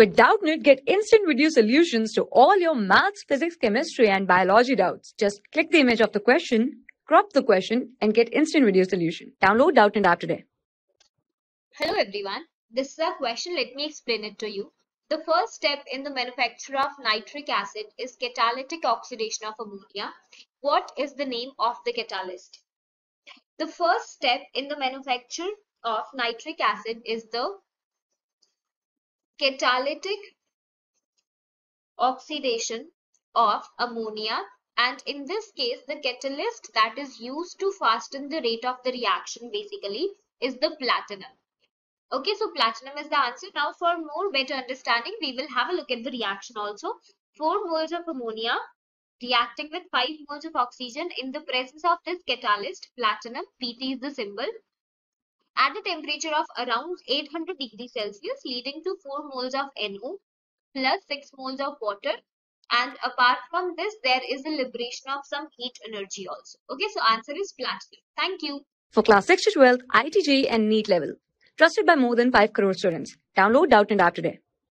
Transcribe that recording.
With Doubtnut, get instant video solutions to all your maths, physics, chemistry, and biology doubts. Just click the image of the question, crop the question, and get instant video solution. Download Doubtnut app today. Hello everyone, this is a question, let me explain it to you. The first step in the manufacture of nitric acid is catalytic oxidation of ammonia. What is the name of the catalyst? The first step in the manufacture of nitric acid is the catalytic oxidation of ammonia and in this case the catalyst that is used to fasten the rate of the reaction basically is the platinum. Okay, so platinum is the answer. Now for more better understanding, we will have a look at the reaction also. 4 moles of ammonia reacting with 5 moles of oxygen in the presence of this catalyst, platinum, PT is the symbol, at a temperature of around 800 degrees Celsius leading to 4 moles of NO plus 6 moles of water and apart from this there is a liberation of some heat energy also. Okay, so answer is platinum. Thank you. For class 6 to 12, IIT JEE and NEET level. Trusted by more than 5 crore students. Download Doubtnut app today.